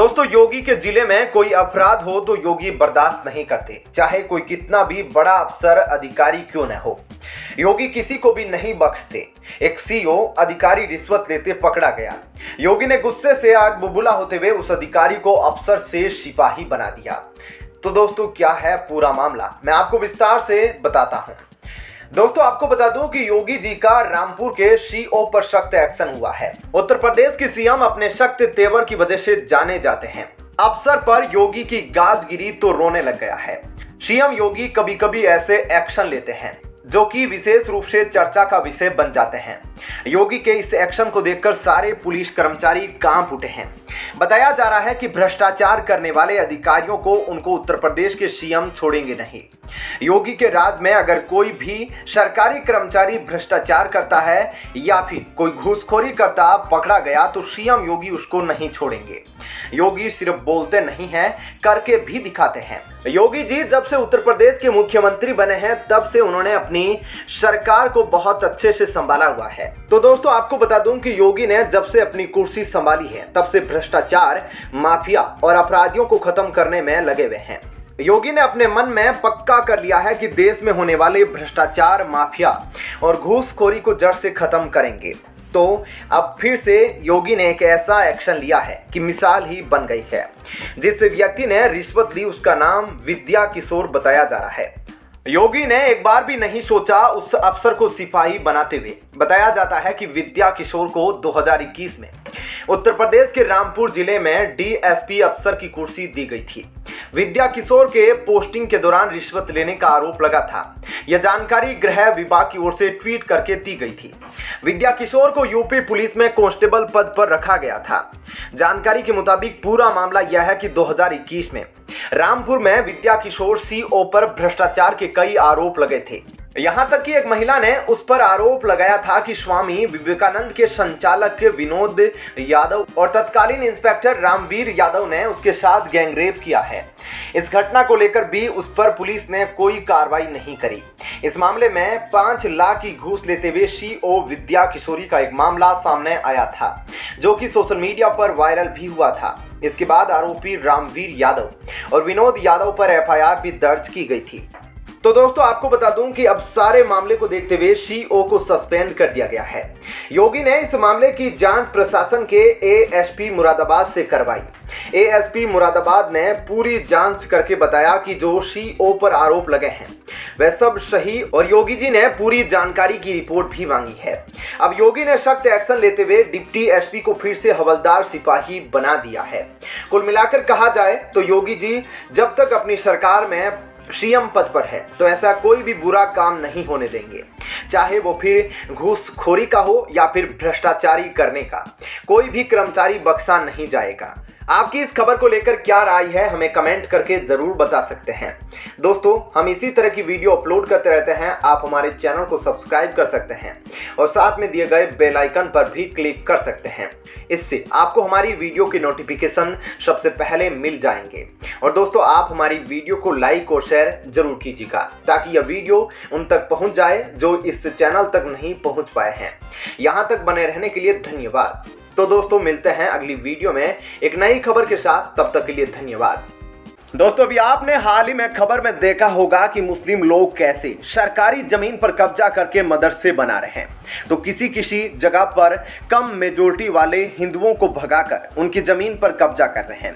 दोस्तों, योगी के ज़िले में कोई अपराध हो तो योगी बर्दाश्त नहीं करते। चाहे कोई कितना भी बड़ा अफसर, अधिकारी क्यों न हो। योगी किसी को भी नहीं बख्शते। एक सीओ अधिकारी रिश्वत लेते पकड़ा गया। योगी ने गुस्से से आग बुबुला होते हुए उस अधिकारी को अफसर से सिपाही बना दिया। तो दोस्तों, क्या है पूरा मामला? मैं आपको विस्तार से बताता हूँ। दोस्तों, आपको बता दूँ कि योगी जी का रामपुर के सीओ पर सख्त एक्शन हुआ है। उत्तर प्रदेश की सीएम अपने सख्त तेवर की वजह से जाने जाते हैं। अफसर पर योगी की गाजगिरी तो रोने लग गया है। सीएम योगी कभी कभी ऐसे एक्शन लेते हैं, जो कि विशेष रूप से चर्चा का विषय बन जाते हैं। योगी के इस एक्शन को देखकर सारे पुलिस कर्मचारी काँप उठे हैं। बताया जा रहा है कि भ्रष्टाचार करने वाले अधिकारियों को उनको उत्तर प्रदेश के सीएम छोड़ेंगे नहीं। योगी के राज में अगर कोई भी सरकारी कर्मचारी भ्रष्टाचार करता है या फिर कोई घूसखोरी करता, पकड़ा गया तो सीएम योगी उसको नहीं छोड़ेंगे। योगी सिर्फ़ बोलते नहीं हैं, करके भी दिखाते हैं। योगी जी, जब से उत्तर प्रदेश के मुख्यमंत्री बने हैं, तब से उन्होंने अपनी सरकार को बहुत अच्छे से संभाला हुआ है। तो दोस्तों, आपको बता दूँ कि योगी ने जब से अपनी कुर्सी संभाली है, तब से भ्रष्टाचार माफिया और अपराधियों को खत्म करने में लगे हुए हैं। योगी ने अपने मन में पक्का कर लिया है कि देश में होने वाले भ्रष्टाचार, माफिया और घूसखोरी को जड़ से खत्म करेंगे। तो अब फिर से योगी ने एक ऐसा एक्शन लिया है कि मिसाल ही बन गई है, जिस व्यक्ति ने रिश्वत ली, उसका नाम विद्या किशोर बताया जा रहा है। योगी ने एक बार भी नहीं सोचा उस अफसर को सिपाही बनाते हुए। बताया जाता है कि विद्या किशोर को 2021 में उत्तर प्रदेश के रामपुर ज़िले में डीएसपी अफसर की कुर्सी दी गई थी। विद्या किशोर के पोस्टिंग के दौरान रिश्वत लेने का आरोप लगा था। यह जानकारी गृह विभाग की ओर से ट्वीट करके दी गई थी। विद्या किशोर को यूपी पुलिस में कांस्टेबल पद पर रखा गया था। जानकारी के मुताबिक पूरा मामला यह है कि 2021 में रामपुर में विद्या किशोर सीओ पर भ्रष्टाचार के कई आरोप लगे थे। यहाँ तक कि एक महिला ने उस पर आरोप लगाया था कि स्वामी विवेकानंद के संचालक विनोद यादव और तत्कालीन इंस्पेक्टर रामवीर यादव ने उसके साथ गैंगरेप किया है। इस घटना को लेकर भी उस पर पुलिस ने कोई कार्रवाई नहीं करी। इस मामले में पाँच लाख की घूस लेते हुए सीओ विद्या किशोरी का एक मामला सामने आया था, जो कि सोशल मीडिया पर वायरल भी हुआ था। इसके बाद आरोपी रामवीर यादव और विनोद यादव पर एफआईआर भी दर्ज की गई थी। तो दोस्तों, आपको बता दूँ कि अब सारे मामले को देखते हुए सीओ को सस्पेंड कर दिया गया है। योगी ने इस मामले की जाँच प्रशासन के एएसपी मुरादाबाद से करवाई। एएसपी मुरादाबाद ने पूरी जाँच करके बताया कि जो सीओ पर आरोप लगे हैं, वह सब सही और योगी जी ने पूरी जानकारी की रिपोर्ट भी मांगी है। अब योगी ने सख्त एक्शन लेते हुए डिप्टी एसपी को फिर से हवलदार सिपाही बना दिया है। कुल मिलाकर कहा जाए तो योगी जी, जब तक अपनी सरकार में सीएम पद पर है तो ऐसा कोई भी बुरा काम नहीं होने देंगे। चाहे वो फिर घूसखोरी का हो या फिर भ्रष्टाचारी करने का। कोई भी कर्मचारी बक्सा नहीं जाएगा। आपकी इस खबर को लेकर क्या राय है, हमें कमेंट करके ज़रूर बता सकते हैं। दोस्तों, हम इसी तरह की वीडियो अपलोड करते रहते हैं, आप हमारे चैनल को सब्सक्राइब कर सकते हैं और साथ में दिए गए बेल आइकन पर भी क्लिक कर सकते हैं। इससे आपको हमारी वीडियो की नोटिफिकेशन सबसे पहले मिल जाएँगे। और दोस्तों, आप हमारी वीडियो को लाइक और शेयर ज़रूर कीजिएगा, ताकि यह वीडियो उन तक पहुँच जाए जो इस चैनल तक नहीं पहुँच पाए हैं। यहाँ तक बने रहने के लिए धन्यवाद। तो दोस्तों, मिलते हैं अगली वीडियो में एक नई खबर के साथ। तब तक के लिए धन्यवाद। दोस्तों, अभी आपने हाल ही में खबर में देखा होगा कि मुस्लिम लोग कैसे सरकारी ज़मीन पर कब्जा करके मदरसे बना रहे हैं। तो किसी किसी जगह पर कम मेजोरिटी वाले हिंदुओं को भगाकर उनकी ज़मीन पर कब्जा कर रहे हैं।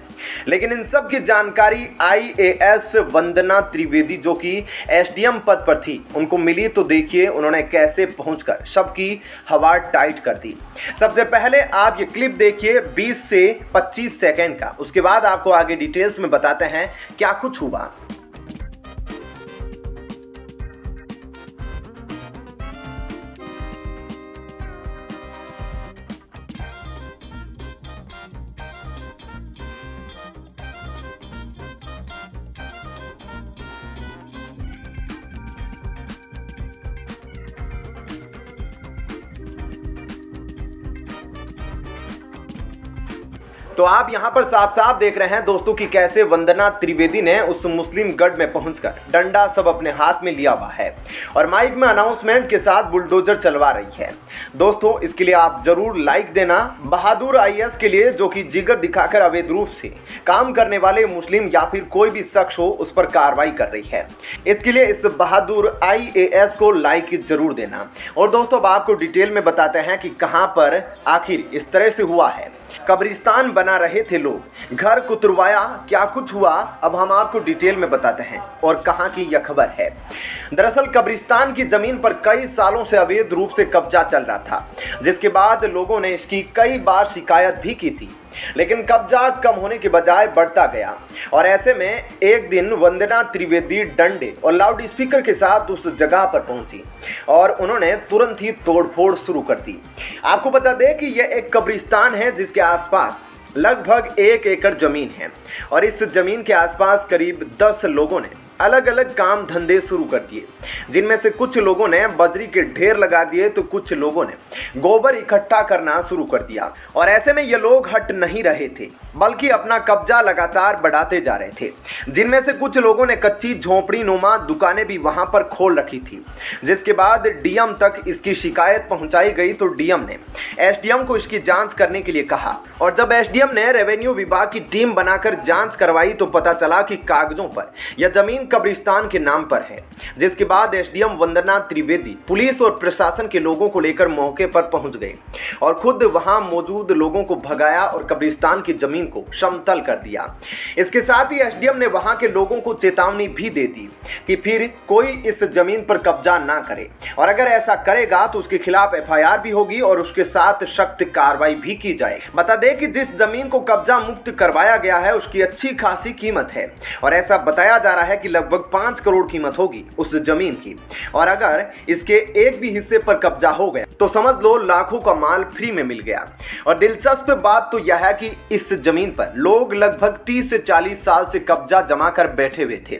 लेकिन इन सब की जानकारी आईएएस वंदना त्रिवेदी, जो कि एसडीएम पद पर थी, उनको मिली तो देखिए उन्होंने कैसे पहुंचकर सबकी हवा टाइट कर दी। सबसे पहले आप ये क्लिप देखिए 20 से 25 सेकेंड का। उसके बाद आपको आगे डिटेल्स में बताते हैं क्या कुछ हुआ? तो आप यहाँ पर साफ़ साफ़ देख रहे हैं दोस्तों की कैसे वंदना त्रिवेदी ने उस मुस्लिम गढ़ में पहुंचकर डंडा सब अपने हाथ में लिया हुआ है और माइक में अनाउंसमेंट के साथ बुलडोजर चलवा रही है। दोस्तों, इसके लिए आप ज़रूर लाइक देना, बहादुर आई के लिए जो कि जिगर दिखाकर अवैध रूप से काम करने वाले मुस्लिम या फिर कोई भी शख्स हो, उस पर कार्रवाई कर रही है। इसके लिए इस बहादुर आईएएस को लाइक ज़रूर देना। और दोस्तों, अब आपको डिटेल में बताते हैं कि कहाँ पर आखिर इस तरह से हुआ है। कब्रिस्तान बना रहे थे लोग। घर कुतरवाया, क्या कुछ हुआ? अब हम आपको डिटेल में बताते हैं और कहाँ की यह खबर है। दरअसल कब्रिस्तान की ज़मीन पर कई सालों से अवैध रूप से कब्जा चल रहा था, जिसके बाद लोगों ने इसकी कई बार शिकायत भी की थी। लेकिन कब्जा कम होने के बजाय बढ़ता गया। और ऐसे में एक दिन वंदना त्रिवेदी डंडे और लाउड स्पीकर के साथ उस जगह पर पहुँची और उन्होंने तुरंत ही तोड़फोड़ शुरू कर दी। आपको बता दें कि यह एक कब्रिस्तान है जिसके आसपास लगभग एक एकड़ ज़मीन है और इस ज़मीन के आसपास करीब दस लोगों ने अलग अलग काम धंधे शुरू कर दिए। जिनमें से कुछ लोगों ने बजरी के ढेर लगा दिए तो कुछ लोगों ने गोबर इकट्ठा करना शुरू कर दिया। और ऐसे में ये लोग हट नहीं रहे थे, बल्कि अपना कब्जा लगातार बढ़ाते जा रहे थे। जिनमें से कुछ लोगों ने कच्ची झोंपड़ी नुमा दुकानें भी वहाँ पर खोल रखी थी, जिसके बाद डीएम तक इसकी शिकायत पहुंचाई गई तो डीएम ने एसडीएम को इसकी जाँच करने के लिए कहा। और जब एसडीएम ने रेवेन्यू विभाग की टीम बनाकर जाँच करवाई तो पता चला कि कागजों पर यह ज़मीन कब्रिस्तान के नाम पर है, जिसके बाद एसडीएम वंदना त्रिवेदी पुलिस और प्रशासन के लोगों को लेकर मौके पर पहुँच गए और खुद वहाँ मौजूद लोगों को भगाया और कब्रिस्तान की ज़मीन को समतल कर दिया। इसके साथ ही एसडीएम ने वहाँ के लोगों को चेतावनी भी दे दी कि फिर कोई इस ज़मीन पर कब्जा ना करे और अगर ऐसा करेगा तो उसके खिलाफ एफआईआर भी होगी और उसके साथ सख्त कार्रवाई भी की जाए। बता दें कि जिस ज़मीन को कब्जा मुक्त करवाया गया है, उसकी अच्छी खासी कीमत है और ऐसा बताया जा रहा है कि लगभग पाँच करोड़ कीमत होगी उस ज़मीन की। और अगर इसके एक भी हिस्से पर कब्जा हो गया तो समझ लो लाखों का माल फ्री में मिल गया। और दिलचस्प बात तो यह है कि इस ज़मीन पर लोग लगभग 30 से 40 साल से कब्जा जमा कर बैठे हुए थे।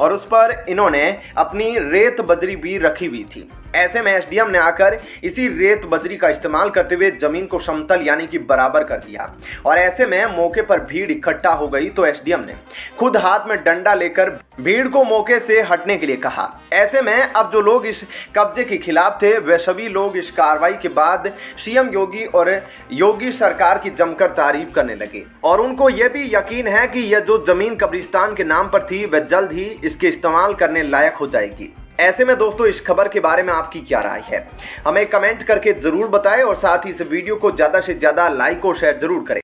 और उस पर इन्होंने अपनी रेत बजरी भी रखी हुई थी। ऐसे में एसडीएम ने आकर इसी रेत बजरी का इस्तेमाल करते हुए ज़मीन को समतल यानी कि बराबर कर दिया। और ऐसे में मौके पर भीड़ इकट्ठा हो गई तो एसडीएम ने खुद हाथ में डंडा लेकर भीड़ को मौके से हटने के लिए कहा। ऐसे में अब जो लोग इस कब्जे के खिलाफ थे, वे सभी लोग इस कार्रवाई के बाद सीएम योगी और योगी सरकार की जमकर तारीफ़ करने लगे। और उनको यह भी यकीन है कि यह जो ज़मीन कब्रिस्तान के नाम पर थी वह जल्द ही इसके इस्तेमाल करने लायक हो जाएगी। ऐसे में दोस्तों, इस खबर के बारे में आपकी क्या राय है? हमें कमेंट करके ज़रूर बताएँ और साथ ही इस वीडियो को ज़्यादा से ज़्यादा लाइक और शेयर ज़रूर करें।